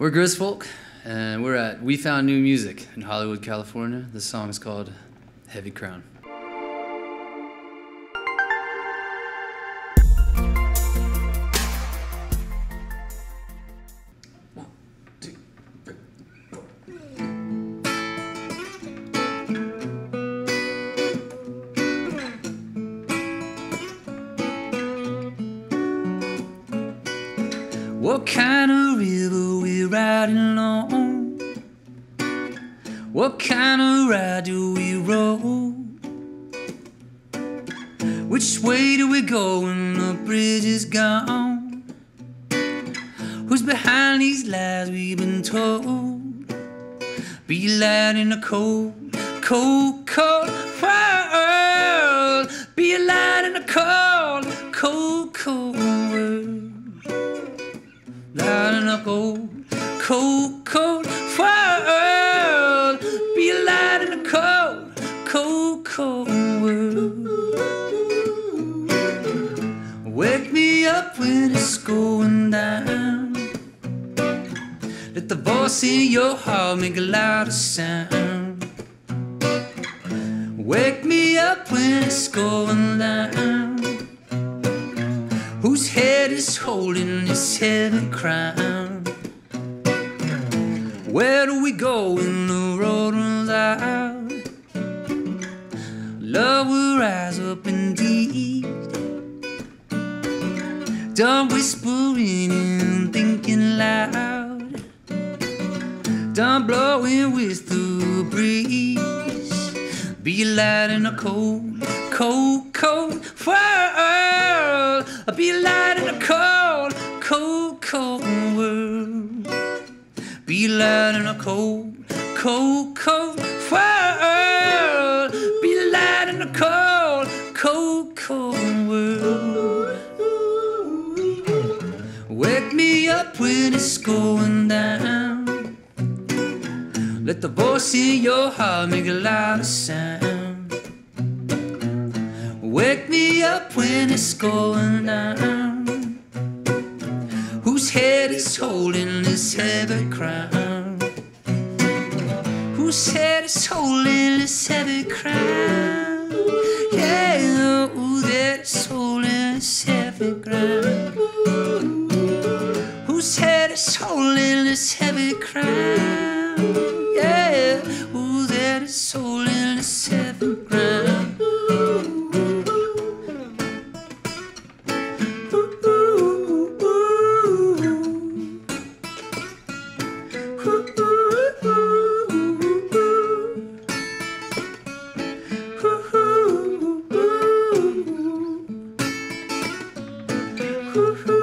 We're Grizfolk, and we're at We Found New Music in Hollywood, California. The song is called Heavy Crown. What kind of river riding on? What kind of ride do we roll? Which way do we go when the bridge is gone? Who's behind these lies we've been told? Be light in a cold, cold, cold world. Be a light in a cold, cold, cold world. Light in a cold, cold, cold world. Be a light in a cold, cold, cold world. Wake me up when it's going down. Let the voice in your heart make a louder sound. Wake me up when it's going down. Whose head is holding this heavy crown? Where do we go when the road runs out? Love will rise up indeed. Done whispering and thinking loud. Done blowing with the breeze. Be light in a cold, cold, cold world. Be light in a cold, cold, cold, cold world. Be light in the cold, cold, cold world. Wake me up when it's going down. Let the voice in your heart make a louder sound. Wake me up when it's going down. Whose head is holding this heavy crown? Whose head is holding this heavy crown? Yeah, whose head is holding this heavy crown? Whose head soul in this heavy crown? Yeah, whose head soul in this heavy crown? hoo hoo.